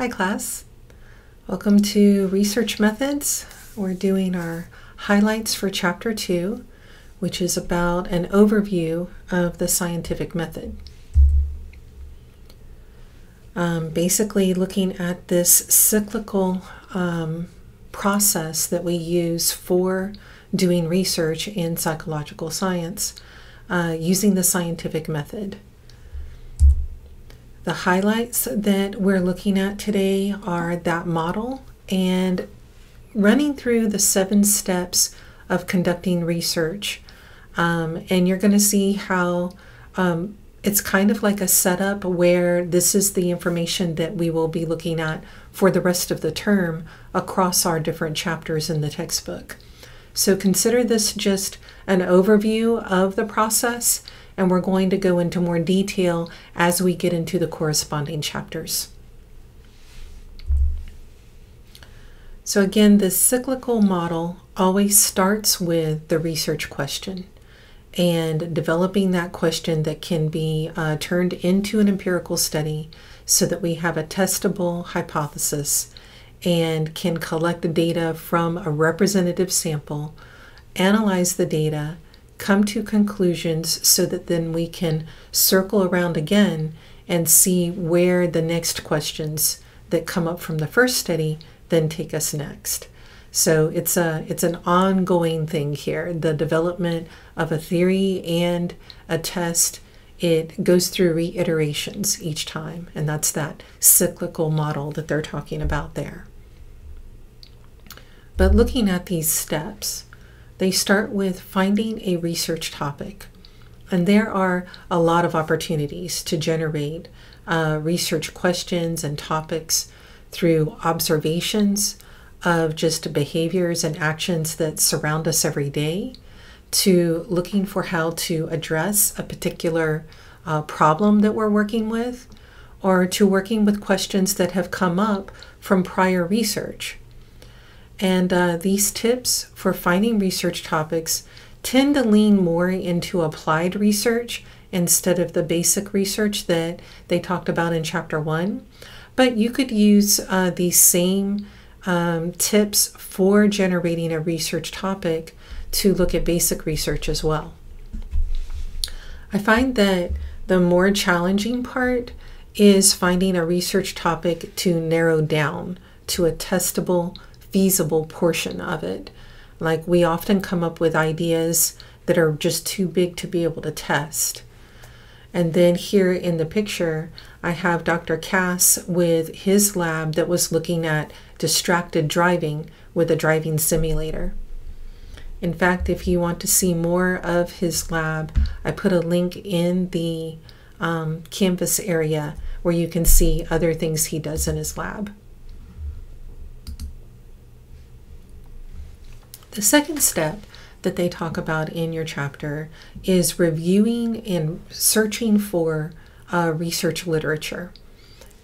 Hi class, welcome to Research Methods. We're doing our highlights for chapter 2, which is about an overview of the scientific method. Um, basically looking at this cyclical um, process that we use for doing research in psychological science uh, using the scientific method. The highlights that we're looking at today are that model and running through the seven steps of conducting research. Um, and you're going to see how um, it's kind of like a setup where this is the information that we will be looking at for the rest of the term across our different chapters in the textbook. So consider this just an overview of the process and we're going to go into more detail as we get into the corresponding chapters. So again, this cyclical model always starts with the research question and developing that question that can be uh, turned into an empirical study so that we have a testable hypothesis and can collect the data from a representative sample, analyze the data, come to conclusions so that then we can circle around again and see where the next questions that come up from the first study then take us next. So it's a it's an ongoing thing here. The development of a theory and a test it goes through reiterations each time, and that's that cyclical model that they're talking about there. But looking at these steps, they start with finding a research topic. And there are a lot of opportunities to generate uh, research questions and topics through observations of just behaviors and actions that surround us every day, to looking for how to address a particular uh, problem that we're working with, or to working with questions that have come up from prior research. And uh, these tips for finding research topics tend to lean more into applied research instead of the basic research that they talked about in chapter one. But you could use uh, these same um, tips for generating a research topic to look at basic research as well. I find that the more challenging part is finding a research topic to narrow down to a testable feasible portion of it. Like we often come up with ideas that are just too big to be able to test. And then here in the picture, I have Dr. Cass with his lab that was looking at distracted driving with a driving simulator. In fact, if you want to see more of his lab, I put a link in the um, Canvas area where you can see other things he does in his lab. The second step that they talk about in your chapter is reviewing and searching for uh, research literature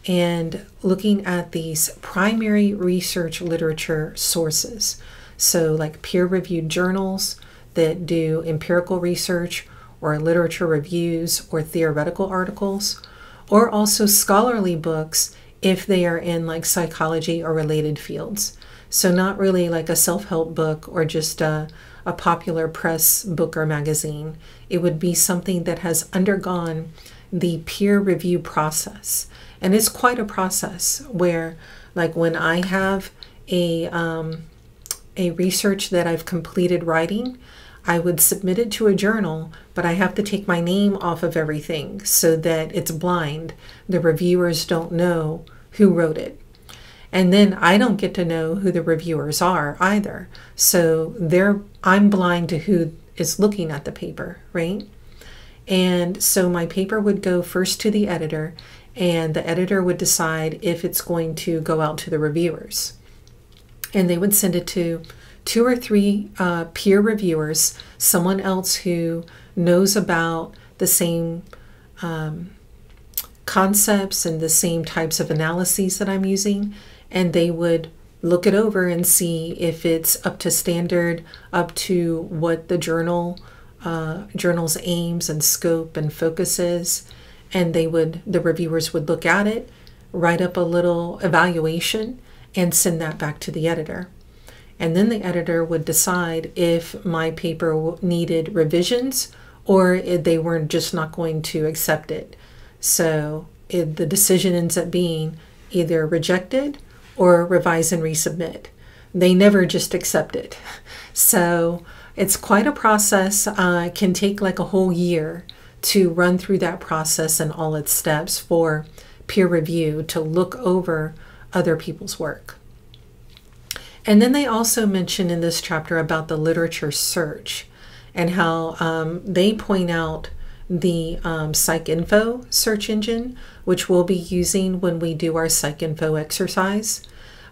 and looking at these primary research literature sources. So, like peer reviewed journals that do empirical research or literature reviews or theoretical articles, or also scholarly books if they are in like psychology or related fields. So, not really like a self help book or just a, a popular press book or magazine. It would be something that has undergone the peer review process. And it's quite a process where, like, when I have a, um, a research that I've completed writing, I would submit it to a journal, but I have to take my name off of everything so that it's blind. The reviewers don't know who wrote it. And then I don't get to know who the reviewers are either. So they're I'm blind to who is looking at the paper, right? And so my paper would go first to the editor, and the editor would decide if it's going to go out to the reviewers. And they would send it to two or three uh, peer reviewers, someone else who knows about the same um, concepts and the same types of analyses that I'm using, and they would look it over and see if it's up to standard, up to what the journal uh, journal's aims and scope and focus is, and they would the reviewers would look at it, write up a little evaluation, and send that back to the editor. And then the editor would decide if my paper needed revisions or they weren't just not going to accept it. So it, the decision ends up being either rejected or revise and resubmit. They never just accept it. So it's quite a process. Uh, can take like a whole year to run through that process and all its steps for peer review to look over other people's work. And then they also mention in this chapter about the literature search and how um, they point out the um, PsycInfo search engine, which we'll be using when we do our PsycInfo exercise.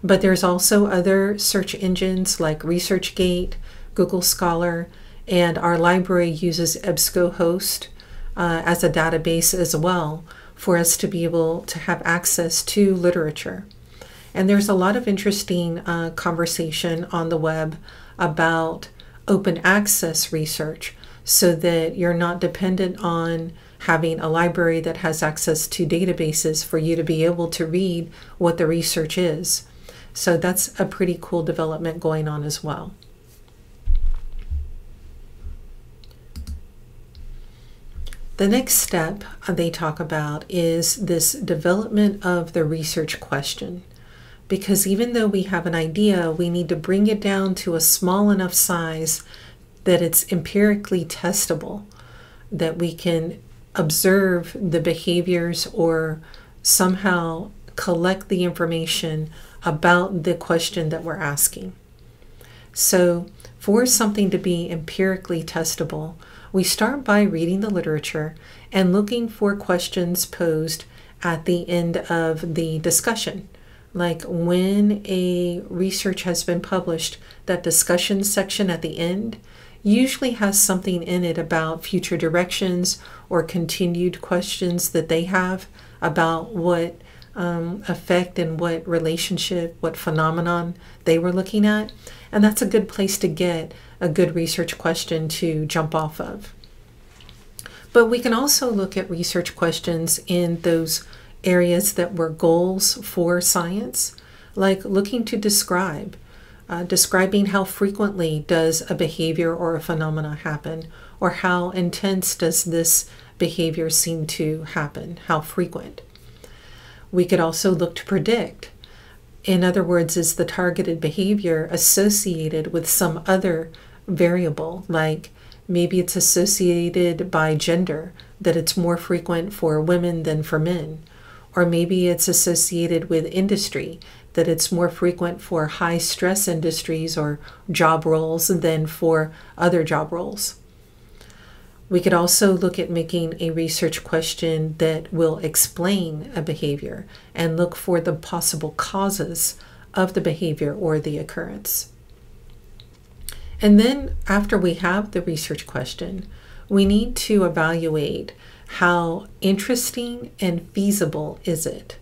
But there's also other search engines like ResearchGate, Google Scholar, and our library uses EBSCOhost uh, as a database as well for us to be able to have access to literature. And there's a lot of interesting uh, conversation on the web about open access research so that you're not dependent on having a library that has access to databases for you to be able to read what the research is. So that's a pretty cool development going on as well. The next step uh, they talk about is this development of the research question. Because even though we have an idea, we need to bring it down to a small enough size that it's empirically testable, that we can observe the behaviors or somehow collect the information about the question that we're asking. So, for something to be empirically testable, we start by reading the literature and looking for questions posed at the end of the discussion. Like when a research has been published, that discussion section at the end usually has something in it about future directions or continued questions that they have about what um, effect and what relationship, what phenomenon they were looking at. And that's a good place to get a good research question to jump off of. But we can also look at research questions in those areas that were goals for science, like looking to describe, uh, describing how frequently does a behavior or a phenomena happen, or how intense does this behavior seem to happen, how frequent. We could also look to predict. In other words, is the targeted behavior associated with some other variable, like maybe it's associated by gender, that it's more frequent for women than for men, or maybe it's associated with industry, that it's more frequent for high stress industries or job roles than for other job roles. We could also look at making a research question that will explain a behavior and look for the possible causes of the behavior or the occurrence. And then, after we have the research question, we need to evaluate how interesting and feasible is it.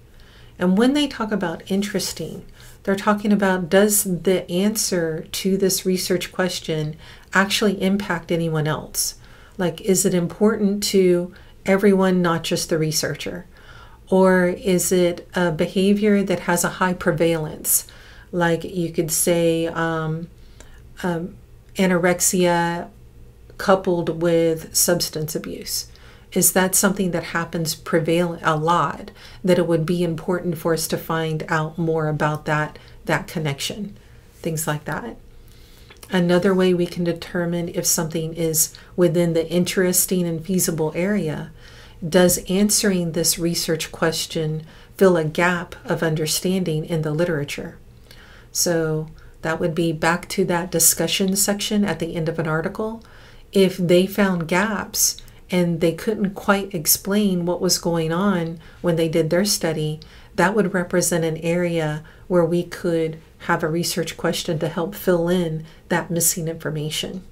And when they talk about interesting, they're talking about does the answer to this research question actually impact anyone else? Like, is it important to everyone, not just the researcher? Or is it a behavior that has a high prevalence? Like, you could say um, um, anorexia coupled with substance abuse. Is that something that happens prevalent a lot that it would be important for us to find out more about that that connection things like that Another way we can determine if something is within the interesting and feasible area does answering this research question fill a gap of understanding in the literature? So that would be back to that discussion section at the end of an article. If they found gaps and they couldn't quite explain what was going on when they did their study, that would represent an area where we could have a research question to help fill in that missing information.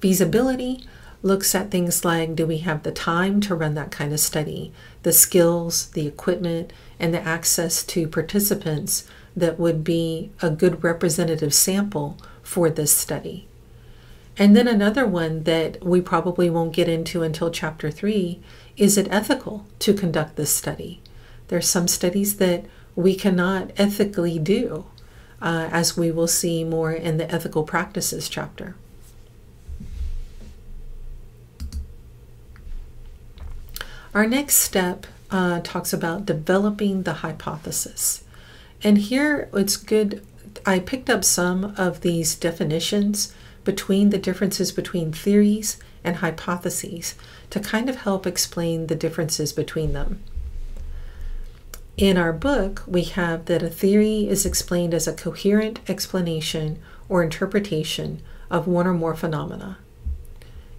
Feasibility looks at things like do we have the time to run that kind of study, the skills, the equipment, and the access to participants that would be a good representative sample for this study. And then another one that we probably won't get into until chapter three is it ethical to conduct this study? There's some studies that we cannot ethically do, uh, as we will see more in the ethical practices chapter. Our next step uh, talks about developing the hypothesis. And here it's good, I picked up some of these definitions between the differences between theories and hypotheses to kind of help explain the differences between them. In our book, we have that a theory is explained as a coherent explanation or interpretation of one or more phenomena.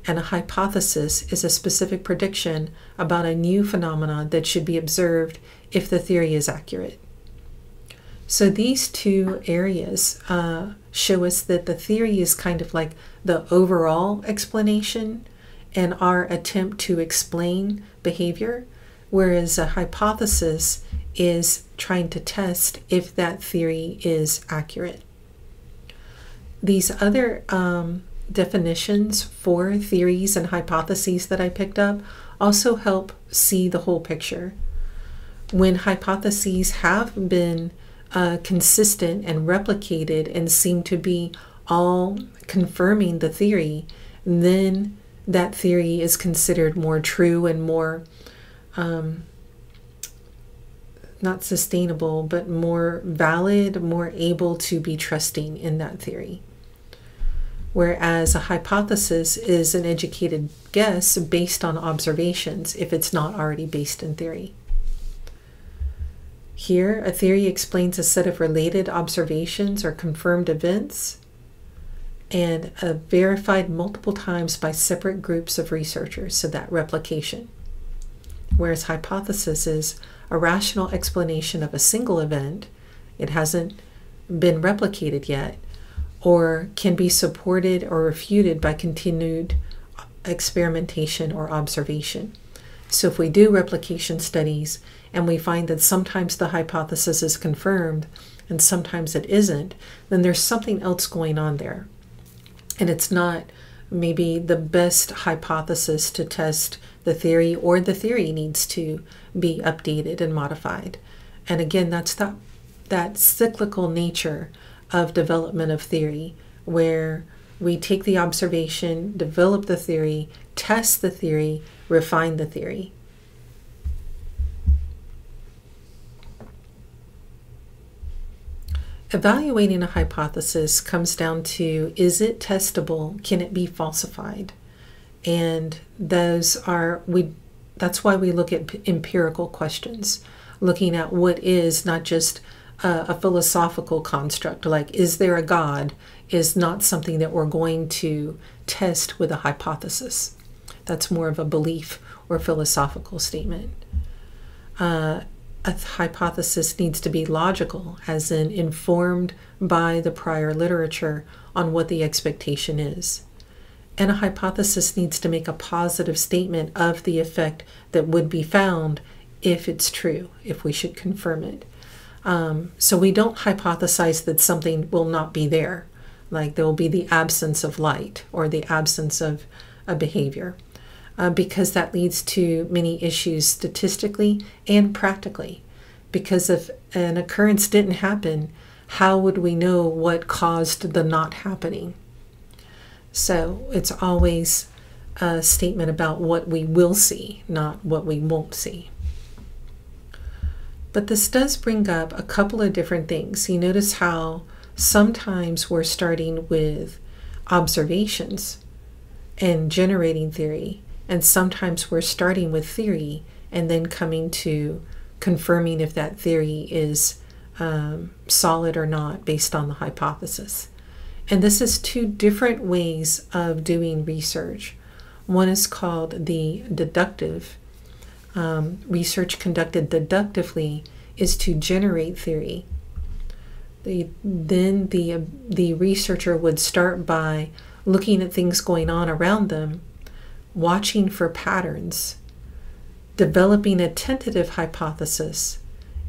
And a hypothesis is a specific prediction about a new phenomena that should be observed if the theory is accurate. So these two areas uh, show us that the theory is kind of like the overall explanation and our attempt to explain behavior, whereas a hypothesis is trying to test if that theory is accurate. These other um, definitions for theories and hypotheses that I picked up also help see the whole picture. When hypotheses have been uh, consistent and replicated and seem to be all confirming the theory, then that theory is considered more true and more um, not sustainable, but more valid, more able to be trusting in that theory. Whereas a hypothesis is an educated guess based on observations if it's not already based in theory. Here, a theory explains a set of related observations or confirmed events and uh, verified multiple times by separate groups of researchers, so that replication. Whereas hypothesis is a rational explanation of a single event, it hasn't been replicated yet, or can be supported or refuted by continued experimentation or observation. So, if we do replication studies and we find that sometimes the hypothesis is confirmed and sometimes it isn't, then there's something else going on there. And it's not maybe the best hypothesis to test the theory, or the theory needs to be updated and modified. And again, that's that, that cyclical nature of development of theory, where we take the observation, develop the theory, test the theory, refine the theory. Evaluating a hypothesis comes down to is it testable? Can it be falsified? And those are we that's why we look at empirical questions, looking at what is not just a, a philosophical construct like is there a god is not something that we're going to test with a hypothesis. That's more of a belief or philosophical statement. Uh, a hypothesis needs to be logical, as in informed by the prior literature on what the expectation is. And a hypothesis needs to make a positive statement of the effect that would be found if it's true, if we should confirm it. Um, so we don't hypothesize that something will not be there, like there will be the absence of light or the absence of a behavior uh, because that leads to many issues statistically and practically. Because if an occurrence didn't happen, how would we know what caused the not happening? So it's always a statement about what we will see, not what we won't see. But this does bring up a couple of different things. You notice how sometimes we're starting with observations and generating theory, and sometimes we're starting with theory and then coming to confirming if that theory is um, solid or not based on the hypothesis. And this is two different ways of doing research. One is called the deductive. Um, research conducted deductively is to generate theory. The, then the, the researcher would start by looking at things going on around them watching for patterns, developing a tentative hypothesis,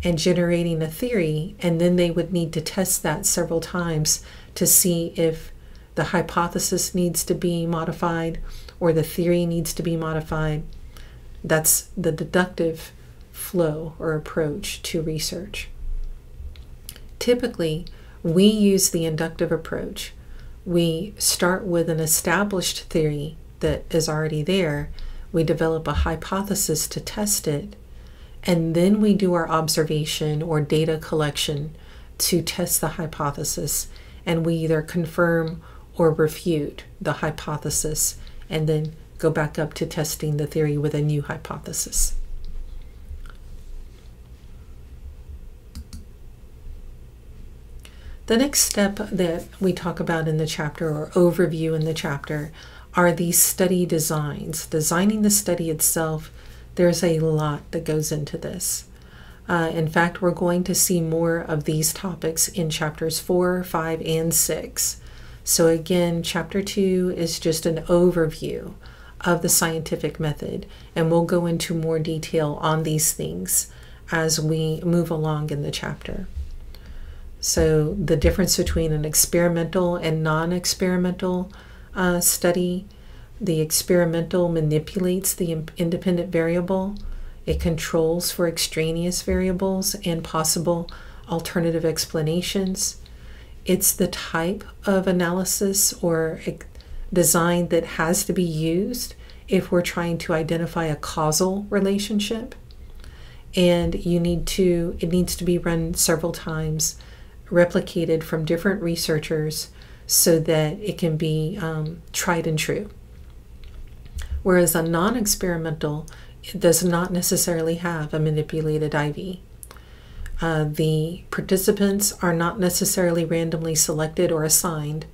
and generating a theory, and then they would need to test that several times to see if the hypothesis needs to be modified or the theory needs to be modified. That's the deductive flow or approach to research. Typically, we use the inductive approach. We start with an established theory that is already there, we develop a hypothesis to test it, and then we do our observation or data collection to test the hypothesis, and we either confirm or refute the hypothesis and then go back up to testing the theory with a new hypothesis. The next step that we talk about in the chapter or overview in the chapter are these study designs. Designing the study itself, there's a lot that goes into this. Uh, in fact, we're going to see more of these topics in chapters 4, 5, and 6. So, again, chapter 2 is just an overview of the scientific method, and we'll go into more detail on these things as we move along in the chapter. So, the difference between an experimental and non experimental uh, study the experimental manipulates the independent variable, it controls for extraneous variables and possible alternative explanations. It's the type of analysis or design that has to be used if we're trying to identify a causal relationship. And you need to, it needs to be run several times replicated from different researchers so that it can be um, tried and true. Whereas a non experimental does not necessarily have a manipulated IV. Uh, the participants are not necessarily randomly selected or assigned,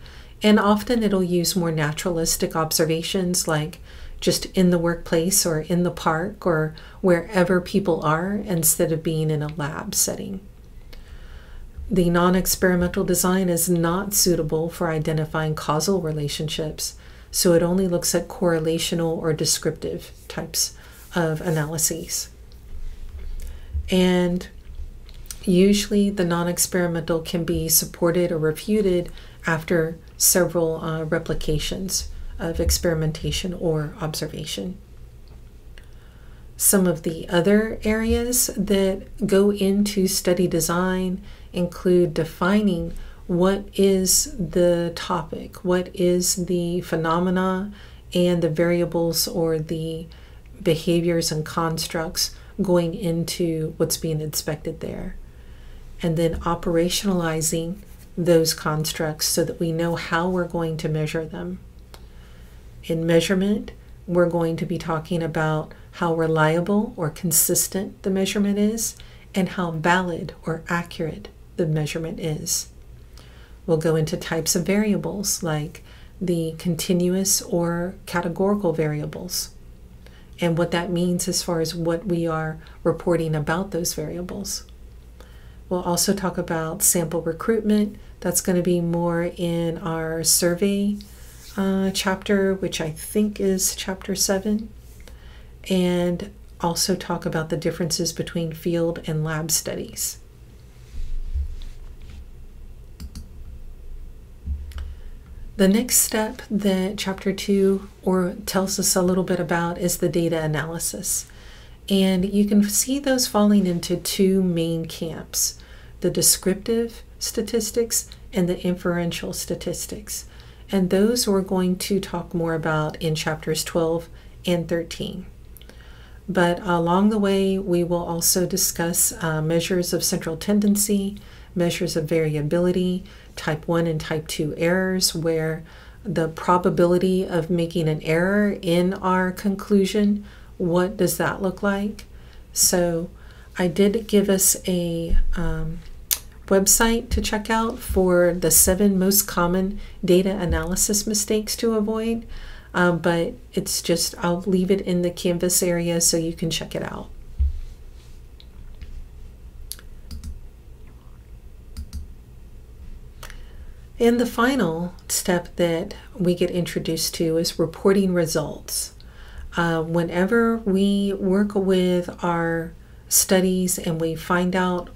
and often it'll use more naturalistic observations like just in the workplace or in the park or wherever people are instead of being in a lab setting. The non experimental design is not suitable for identifying causal relationships, so it only looks at correlational or descriptive types of analyses. And usually the non experimental can be supported or refuted after several uh, replications of experimentation or observation. Some of the other areas that go into study design include defining what is the topic, what is the phenomena and the variables or the behaviors and constructs going into what's being inspected there. And then operationalizing those constructs so that we know how we're going to measure them. In measurement, we're going to be talking about how reliable or consistent the measurement is and how valid or accurate the measurement is. We'll go into types of variables like the continuous or categorical variables and what that means as far as what we are reporting about those variables. We'll also talk about sample recruitment. That's going to be more in our survey uh, chapter, which I think is chapter 7. And also talk about the differences between field and lab studies. The next step that chapter two or tells us a little bit about is the data analysis. And you can see those falling into two main camps the descriptive statistics and the inferential statistics. And those we're going to talk more about in chapters 12 and 13. But along the way, we will also discuss uh, measures of central tendency, measures of variability, type 1 and type 2 errors, where the probability of making an error in our conclusion, what does that look like? So I did give us a um, website to check out for the seven most common data analysis mistakes to avoid. Um, but it's just, I'll leave it in the Canvas area so you can check it out. And the final step that we get introduced to is reporting results. Uh, whenever we work with our studies and we find out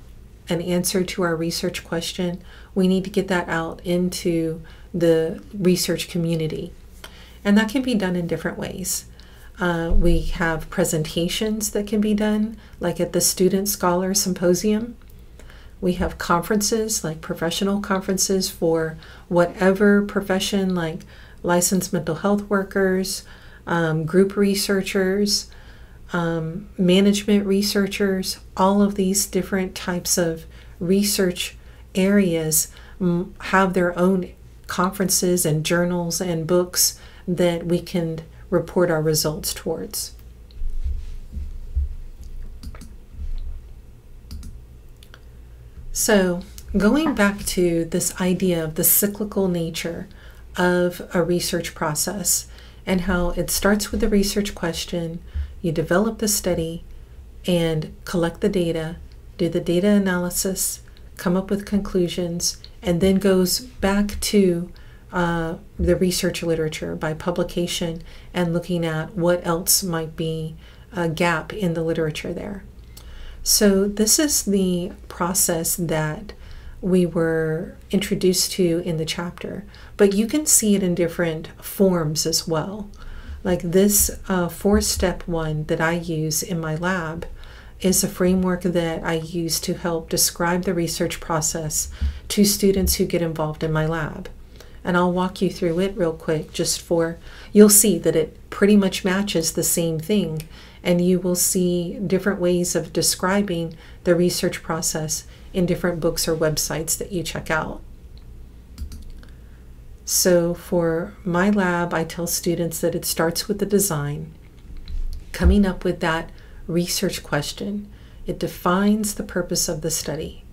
an answer to our research question, we need to get that out into the research community. And that can be done in different ways. Uh, we have presentations that can be done, like at the Student Scholar Symposium. We have conferences, like professional conferences for whatever profession, like licensed mental health workers, um, group researchers, um, management researchers, all of these different types of research areas have their own conferences and journals and books that we can report our results towards. So, going back to this idea of the cyclical nature of a research process and how it starts with the research question, you develop the study and collect the data, do the data analysis, come up with conclusions, and then goes back to uh, the research literature by publication and looking at what else might be a gap in the literature there. So, this is the process that we were introduced to in the chapter, but you can see it in different forms as well. Like this uh, four step one that I use in my lab is a framework that I use to help describe the research process to students who get involved in my lab and I'll walk you through it real quick just for you'll see that it pretty much matches the same thing and you will see different ways of describing the research process in different books or websites that you check out. So for my lab, I tell students that it starts with the design, coming up with that research question. It defines the purpose of the study.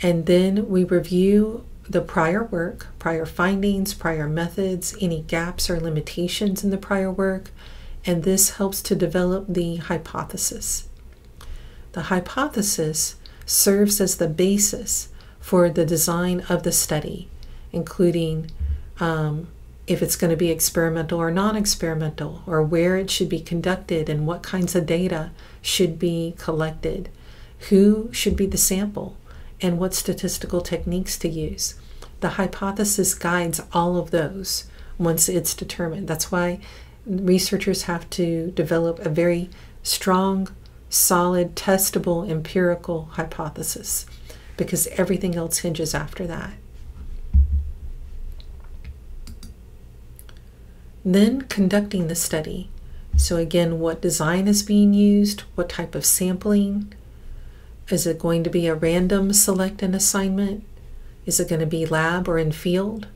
And then we review the prior work, prior findings, prior methods, any gaps or limitations in the prior work, and this helps to develop the hypothesis. The hypothesis serves as the basis for the design of the study, including um, if it's going to be experimental or non experimental, or where it should be conducted and what kinds of data should be collected, who should be the sample, and what statistical techniques to use. The hypothesis guides all of those once it's determined. That's why researchers have to develop a very strong, solid, testable, empirical hypothesis because everything else hinges after that. Then conducting the study. So, again, what design is being used, what type of sampling, is it going to be a random select an assignment? Is it going to be lab or in field?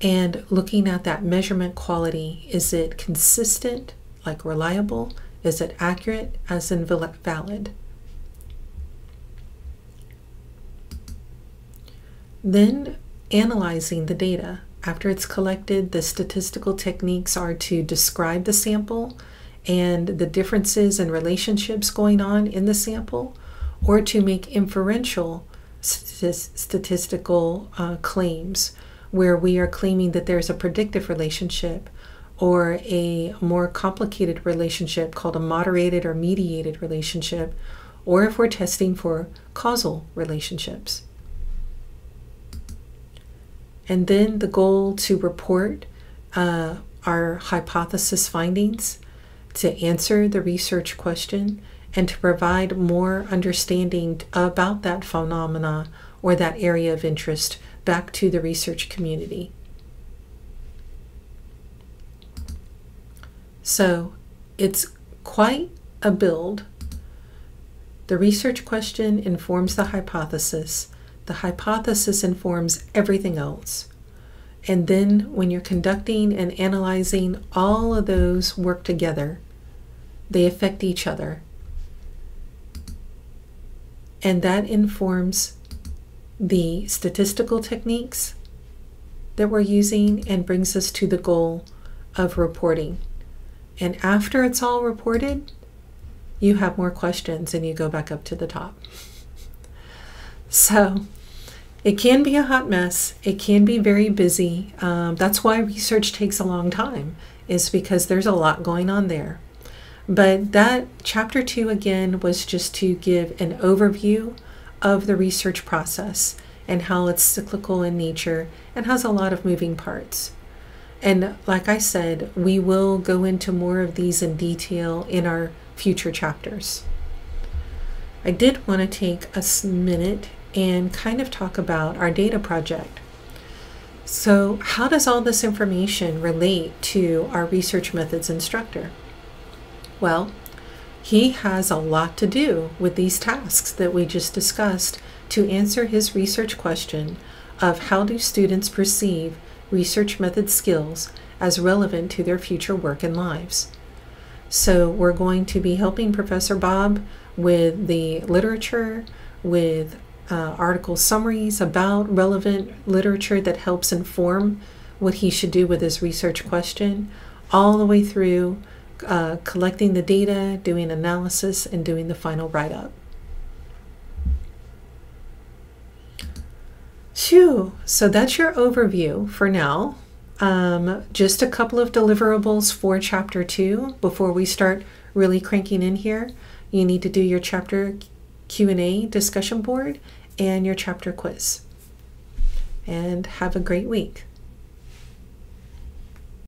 And looking at that measurement quality, is it consistent, like reliable? Is it accurate, as in valid? Then analyzing the data. After it's collected, the statistical techniques are to describe the sample and the differences and relationships going on in the sample or to make inferential statistical uh, claims where we are claiming that there's a predictive relationship or a more complicated relationship called a moderated or mediated relationship, or if we're testing for causal relationships. And then the goal to report uh, our hypothesis findings, to answer the research question, and to provide more understanding about that phenomena or that area of interest back to the research community. So it's quite a build. The research question informs the hypothesis. The hypothesis informs everything else. And then when you're conducting and analyzing, all of those work together. They affect each other and that informs the statistical techniques that we're using and brings us to the goal of reporting. And after it's all reported, you have more questions and you go back up to the top. So it can be a hot mess. It can be very busy. Um, that's why research takes a long time, is because there's a lot going on there. But that chapter two again was just to give an overview of the research process and how it's cyclical in nature and has a lot of moving parts. And like I said, we will go into more of these in detail in our future chapters. I did want to take a minute and kind of talk about our data project. So, how does all this information relate to our research methods instructor? Well, he has a lot to do with these tasks that we just discussed to answer his research question of how do students perceive research method skills as relevant to their future work and lives. So, we're going to be helping Professor Bob with the literature, with uh, article summaries about relevant literature that helps inform what he should do with his research question, all the way through uh, collecting the data, doing analysis, and doing the final write up. Phew, so that's your overview for now. Um, just a couple of deliverables for chapter two before we start really cranking in here. You need to do your chapter Q&A discussion board and your chapter quiz. And have a great week.